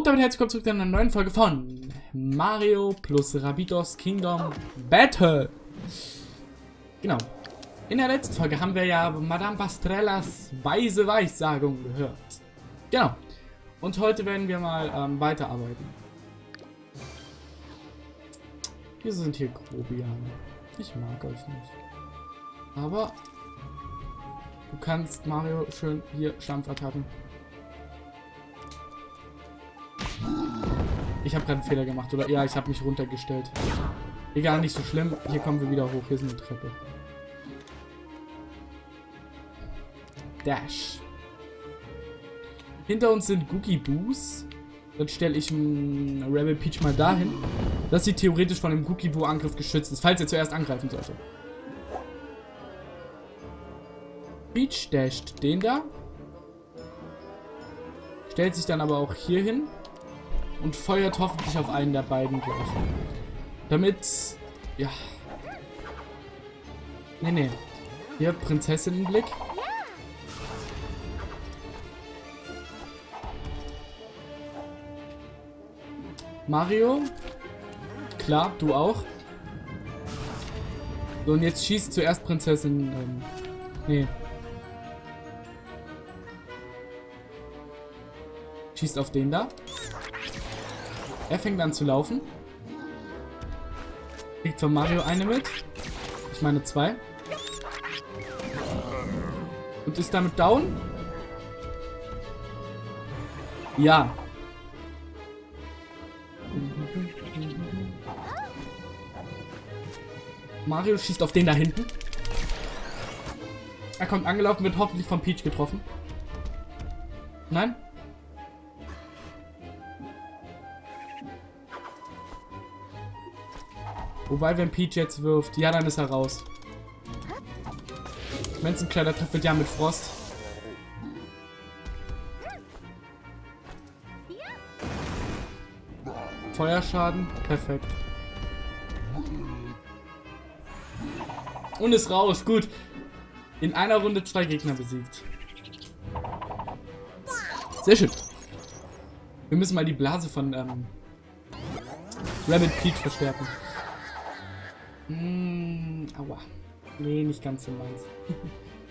Und damit herzlich willkommen zurück zu einer neuen Folge von Mario plus Rabidos Kingdom Battle. Genau. In der letzten Folge haben wir ja Madame Bastrellas weise Weissagung gehört. Genau. Und heute werden wir mal ähm, weiterarbeiten. Wieso sind hier Grobiane? Ich mag euch nicht. Aber du kannst Mario schön hier Stampfattacken. Ich habe gerade einen Fehler gemacht, oder? Ja, ich habe mich runtergestellt. Egal, nicht so schlimm. Hier kommen wir wieder hoch. Hier ist eine Treppe. Dash. Hinter uns sind Googie Boos. Dann stelle ich einen Rebel Peach mal dahin. Dass sie theoretisch von dem Googie Boo Angriff geschützt ist, falls er zuerst angreifen sollte. Peach dasht den da. Stellt sich dann aber auch hier hin und feuert hoffentlich auf einen der beiden gleich. Damit, ja. Nee, nee. Hier, Prinzessin im Blick. Mario. Klar, du auch. So, und jetzt schießt zuerst Prinzessin. Ähm, nee. Schießt auf den da. Er fängt an zu laufen. Kriegt von Mario eine mit. Ich meine zwei. Und ist damit down? Ja. Mario schießt auf den da hinten. Er kommt angelaufen, wird hoffentlich von Peach getroffen. Nein? Wobei, wenn Peach jetzt wirft, ja, dann ist er raus. Wenn es ein kleiner wird, ja, mit Frost. Feuerschaden, perfekt. Und ist raus, gut. In einer Runde zwei Gegner besiegt. Sehr schön. Wir müssen mal die Blase von ähm, Rabbit Peach verstärken. Mmh, aua. Nee, nicht ganz so meins.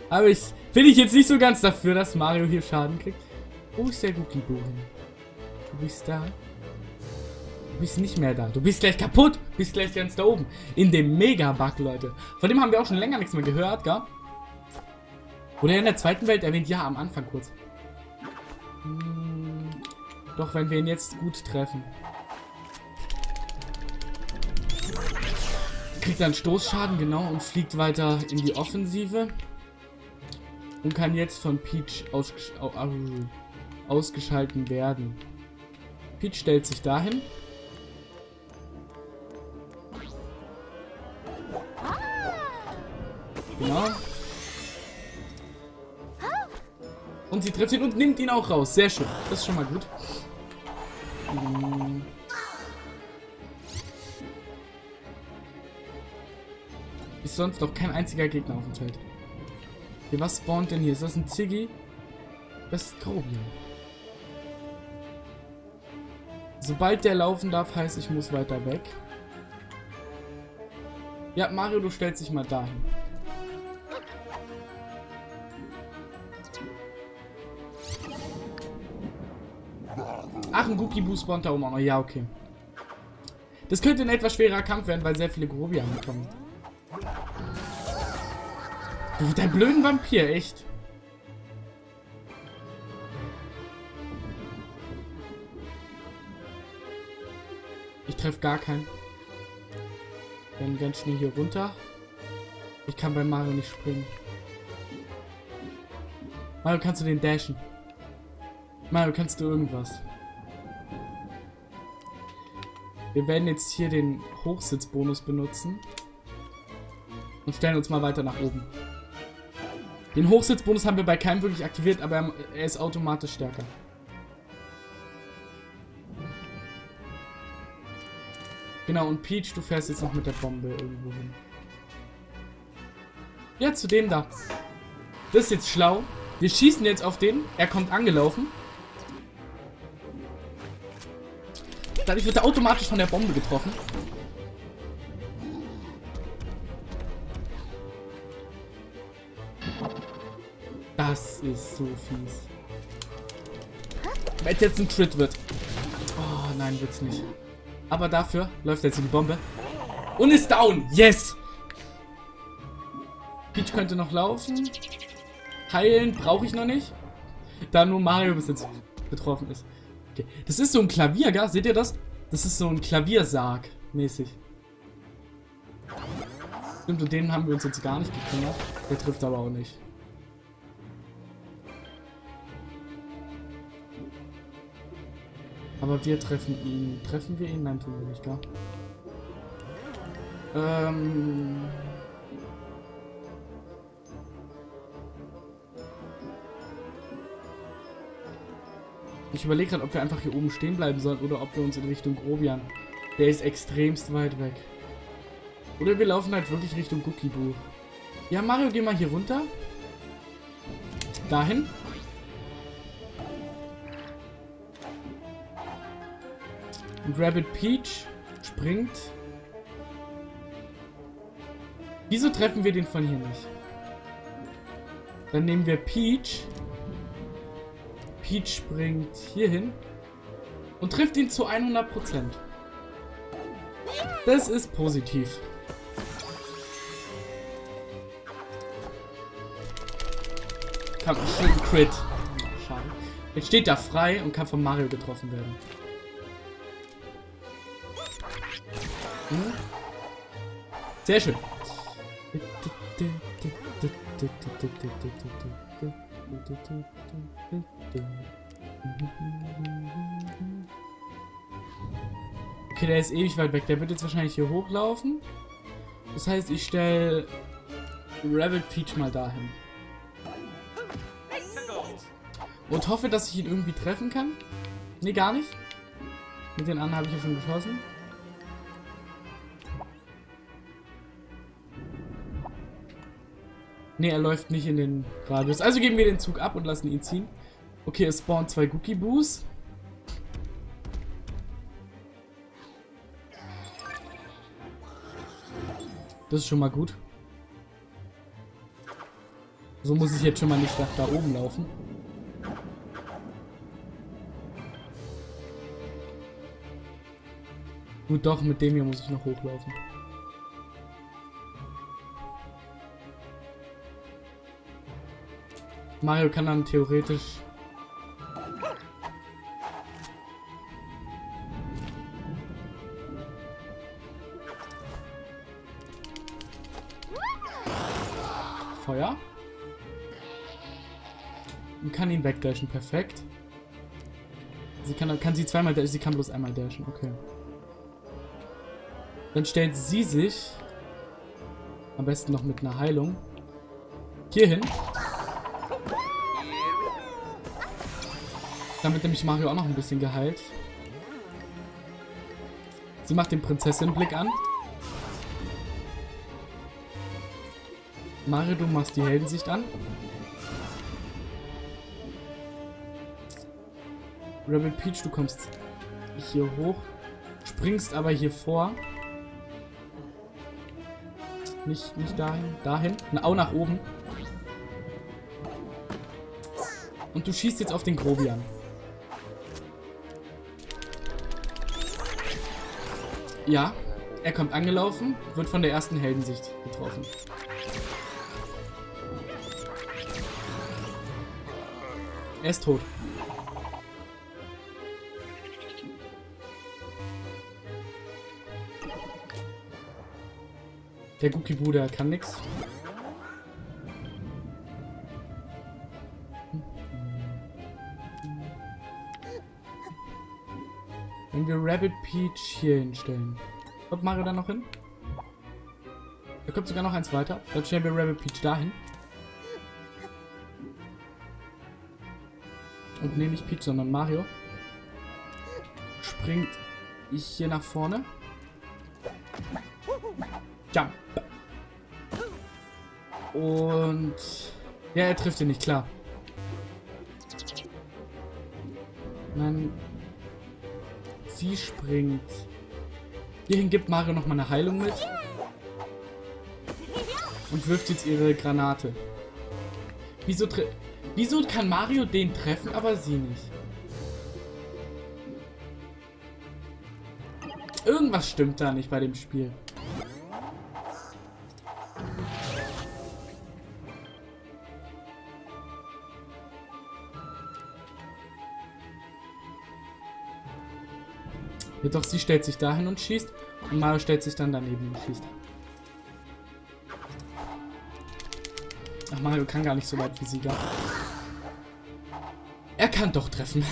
Aber ich bin ich jetzt nicht so ganz dafür, dass Mario hier Schaden kriegt. Wo ist der Gookie Boo hin? Du bist da. Du bist nicht mehr da. Du bist gleich kaputt. Du bist gleich ganz da oben. In dem Mega-Bug, Leute. Von dem haben wir auch schon länger nichts mehr gehört, gell? Wurde er in der zweiten Welt erwähnt? Ja, am Anfang kurz. Hm, doch, wenn wir ihn jetzt gut treffen. Kriegt dann Stoßschaden, genau, und fliegt weiter in die Offensive. Und kann jetzt von Peach ausges ausgeschalten werden. Peach stellt sich dahin. Genau. Und sie trifft ihn und nimmt ihn auch raus. Sehr schön. Das ist schon mal gut. Hm. Ist sonst noch kein einziger Gegner auf dem Feld. Hier, was spawnt denn hier? Ist das ein Ziggy? Das ist Grobian. Sobald der laufen darf, heißt ich muss weiter weg. Ja, Mario, du stellst dich mal dahin. Ach, ein Gookie Boo spawnt da oben auch noch. Ja, okay. Das könnte ein etwas schwerer Kampf werden, weil sehr viele Grobian kommen. Dein blöden Vampir, echt. Ich treffe gar keinen. Dann ganz schnell hier runter. Ich kann bei Mario nicht springen. Mario, kannst du den dashen? Mario, kannst du irgendwas? Wir werden jetzt hier den Hochsitzbonus benutzen. Und stellen uns mal weiter nach oben. Den Hochsitzbonus haben wir bei keinem wirklich aktiviert, aber er ist automatisch stärker. Genau, und Peach, du fährst jetzt noch mit der Bombe irgendwo hin. Ja, zu dem da. Das ist jetzt schlau. Wir schießen jetzt auf den. Er kommt angelaufen. Dadurch wird er automatisch von der Bombe getroffen. Das ist so fies. Wenn es jetzt ein Crit wird. Oh, nein, wird's nicht. Aber dafür läuft jetzt die Bombe. Und ist down. Yes! Peach könnte noch laufen. Heilen brauche ich noch nicht. Da nur Mario bis jetzt betroffen ist. Okay. Das ist so ein Klavier, gell? Seht ihr das? Das ist so ein Klaviersarg mäßig. Stimmt, und den haben wir uns jetzt gar nicht gekümmert. Der trifft aber auch nicht. Aber wir treffen ihn. Treffen wir ihn? Nein, tun wir nicht, gell? Ähm... Ich überlege gerade, ob wir einfach hier oben stehen bleiben sollen oder ob wir uns in Richtung Grobian. Der ist extremst weit weg. Oder wir laufen halt wirklich Richtung Gukibu. Ja, Mario, geh mal hier runter. Dahin. Und Rabbit Peach springt. Wieso treffen wir den von hier nicht? Dann nehmen wir Peach. Peach springt hier hin und trifft ihn zu 100%. Das ist positiv. Kam schön Crit. Schade. Jetzt steht er frei und kann von Mario getroffen werden. Sehr schön. Okay, der ist ewig weit weg. Der wird jetzt wahrscheinlich hier hochlaufen. Das heißt, ich stelle Rabbit Peach mal dahin. Und hoffe, dass ich ihn irgendwie treffen kann. Nee, gar nicht. Mit den anderen habe ich ja schon geschossen. Ne, er läuft nicht in den Radius. Also geben wir den Zug ab und lassen ihn ziehen. Okay, es spawnen zwei Gookie-Boos. Das ist schon mal gut. So muss ich jetzt schon mal nicht nach da oben laufen. Gut, doch, mit dem hier muss ich noch hochlaufen. Mario kann dann theoretisch... Feuer. Und kann ihn wegdashen, perfekt. Sie kann, kann sie zweimal dashen, sie kann bloß einmal dashen, okay. Dann stellt sie sich, am besten noch mit einer Heilung, hier hin. Damit nämlich Mario auch noch ein bisschen geheilt. Sie macht den Prinzessin-Blick an. Mario, du machst die Heldensicht an. Rebel Peach, du kommst hier hoch. Springst aber hier vor. Nicht, nicht dahin. Dahin. Na, auch nach oben. Und du schießt jetzt auf den Grobian. Ja, er kommt angelaufen, wird von der ersten Heldensicht getroffen. Er ist tot. Der Gukibu, der kann nichts. Wir Rabbit Peach hier hinstellen. Kommt Mario da noch hin? Da kommt sogar noch eins weiter. Dann stellen wir Rabbit Peach dahin. Und nehme nicht Peach, sondern Mario. Springt ich hier nach vorne. Jump. Und... Ja, er trifft ihn nicht, klar. Nein, sie springt. Hierhin gibt Mario nochmal eine Heilung mit. Und wirft jetzt ihre Granate. Wieso, Wieso kann Mario den treffen, aber sie nicht? Irgendwas stimmt da nicht bei dem Spiel. Doch, sie stellt sich dahin und schießt. Und Mario stellt sich dann daneben und schießt. Ach, Mario kann gar nicht so weit wie sie da. Er kann doch treffen.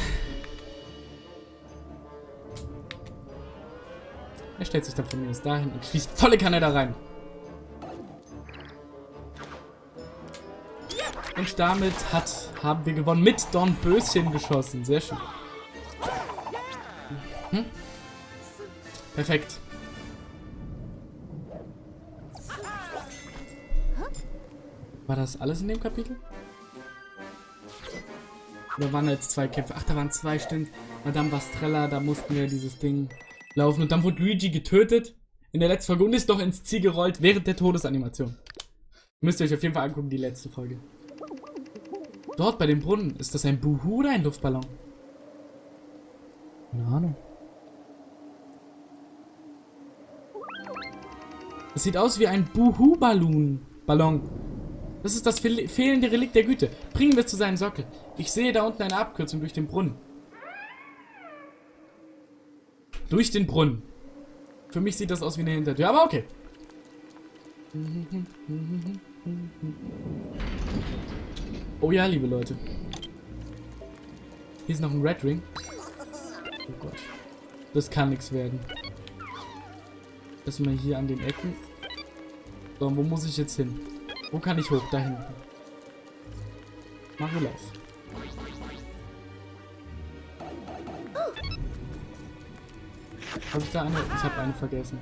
Er stellt sich dann von mir dahin und schießt volle Kanne da rein. Und damit hat, haben wir gewonnen. Mit Don Böschen geschossen. Sehr schön. Hm? Perfekt. War das alles in dem Kapitel? Oder waren jetzt zwei Kämpfe? Ach, da waren zwei, stimmt. Madame Bastrella, da mussten wir dieses Ding laufen. Und dann wurde Luigi getötet in der letzten Folge und ist doch ins Ziel gerollt während der Todesanimation. Müsst ihr euch auf jeden Fall angucken, die letzte Folge. Dort bei dem Brunnen, ist das ein Buhu oder ein Luftballon? Keine Ahnung. Es sieht aus wie ein Buhu-Ballon. Ballon. Das ist das fehlende Relikt der Güte. Bringen wir zu seinem Sockel. Ich sehe da unten eine Abkürzung durch den Brunnen. Durch den Brunnen. Für mich sieht das aus wie eine Hintertür, aber okay. Oh ja, liebe Leute. Hier ist noch ein Red Ring. Oh Gott. Das kann nichts werden. Erstmal hier an den Ecken. So, wo muss ich jetzt hin? Wo kann ich hoch? Da hinten. Mache Lauf. Habe ich da eine? Ich habe eine vergessen.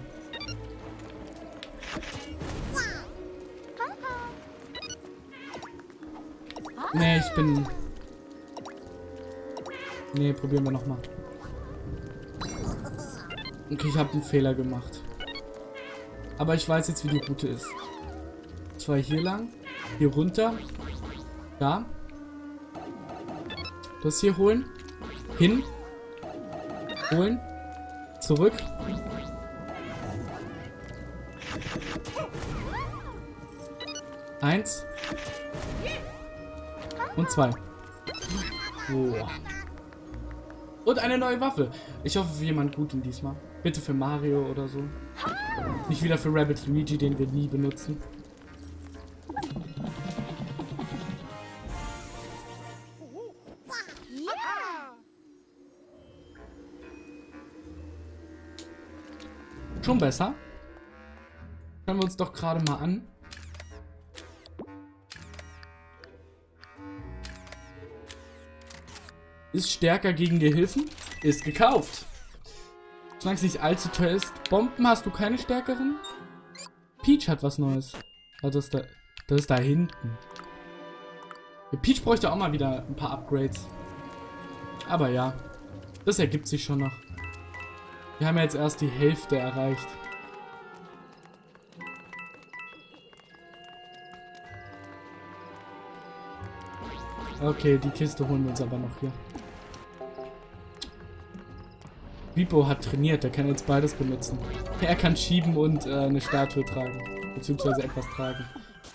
Nee, ich bin... Nee, probieren wir nochmal. Okay, ich habe einen Fehler gemacht. Aber ich weiß jetzt, wie die Route ist zwei hier lang. Hier runter. Da. Das hier holen. Hin. Holen. Zurück. Eins. Und zwei. Boah. Und eine neue Waffe. Ich hoffe für jemand Guten diesmal. Bitte für Mario oder so. Nicht wieder für Rabbit Luigi, den wir nie benutzen. Schon besser. Schauen wir uns doch gerade mal an. Ist stärker gegen Gehilfen. Ist gekauft. Solange es nicht allzu teuer ist. Bomben hast du keine stärkeren? Peach hat was Neues. Also das, ist da, das ist da hinten. Peach bräuchte auch mal wieder ein paar Upgrades. Aber ja, das ergibt sich schon noch. Wir haben jetzt erst die Hälfte erreicht. Okay, die Kiste holen wir uns aber noch hier. Bipo hat trainiert, er kann jetzt beides benutzen. Er kann schieben und äh, eine Statue tragen. Beziehungsweise etwas tragen.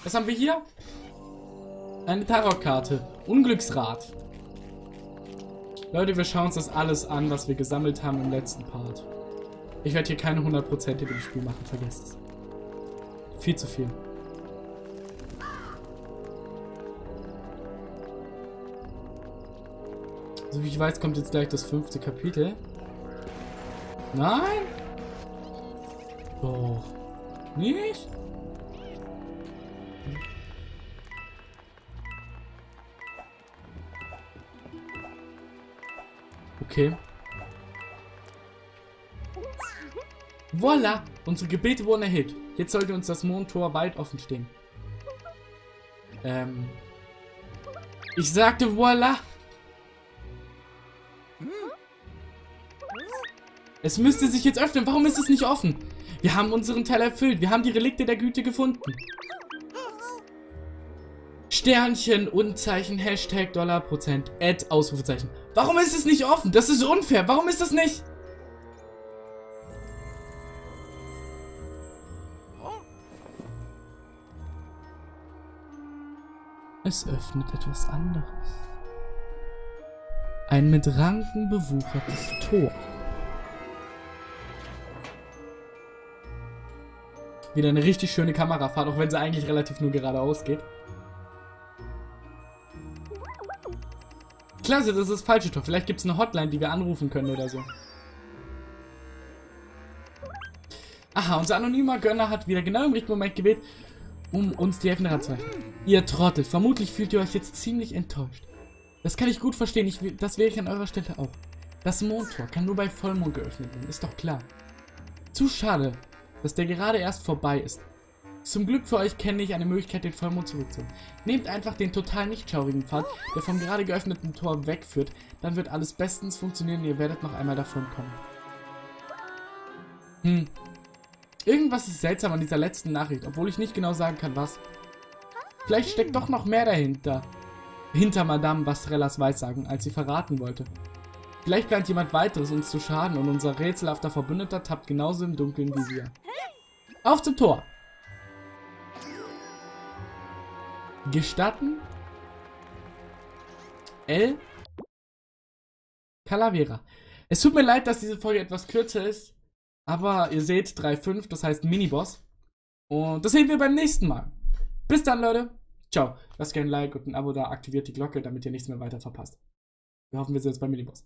Was haben wir hier? Eine Tarotkarte. Unglücksrad. Leute, wir schauen uns das alles an, was wir gesammelt haben im letzten Part. Ich werde hier keine 100% über das Spiel machen, vergesst es. Viel zu viel. So wie ich weiß, kommt jetzt gleich das fünfte Kapitel. Nein? Doch. Nicht? Okay. Voila! Unsere Gebete wurden erhört. Jetzt sollte uns das Mondtor weit offen stehen. Ähm. Ich sagte voila! Es müsste sich jetzt öffnen. Warum ist es nicht offen? Wir haben unseren Teil erfüllt. Wir haben die Relikte der Güte gefunden. Sternchen, Unzeichen, Hashtag, Dollar, Prozent, Ad, Ausrufezeichen. Warum ist es nicht offen? Das ist unfair. Warum ist das nicht? Es öffnet etwas anderes. Ein mit Ranken bewuchertes Tor. Wieder eine richtig schöne Kamerafahrt, auch wenn sie eigentlich relativ nur geradeaus geht. Klasse, das ist das falsche Tor. Vielleicht gibt es eine Hotline, die wir anrufen können oder so. Aha, unser anonymer Gönner hat wieder genau im richtigen Moment gewählt, um uns die Helfende zu helfen. Ihr Trottel, vermutlich fühlt ihr euch jetzt ziemlich enttäuscht. Das kann ich gut verstehen, ich, das wäre ich an eurer Stelle auch. Das Mondtor kann nur bei Vollmond geöffnet werden, ist doch klar. Zu schade, dass der gerade erst vorbei ist. Zum Glück für euch kenne ich eine Möglichkeit, den Vollmond zurückzuholen. Nehmt einfach den total nicht schaurigen Pfad, der vom gerade geöffneten Tor wegführt. Dann wird alles bestens funktionieren und ihr werdet noch einmal davon kommen. Hm. Irgendwas ist seltsam an dieser letzten Nachricht, obwohl ich nicht genau sagen kann, was. Vielleicht steckt doch noch mehr dahinter. Hinter Madame Vastrellas Weissagen, als sie verraten wollte. Vielleicht plant jemand weiteres, uns zu schaden und unser rätselhafter Verbündeter tappt genauso im Dunkeln wie wir. Auf zum Tor! Gestatten? El Calavera. Es tut mir leid, dass diese Folge etwas kürzer ist, aber ihr seht 3.5, das heißt Miniboss. Und das sehen wir beim nächsten Mal. Bis dann, Leute. Ciao. Lasst gerne ein Like und ein Abo da, aktiviert die Glocke, damit ihr nichts mehr weiter verpasst. Wir hoffen, wir sehen uns beim Miniboss.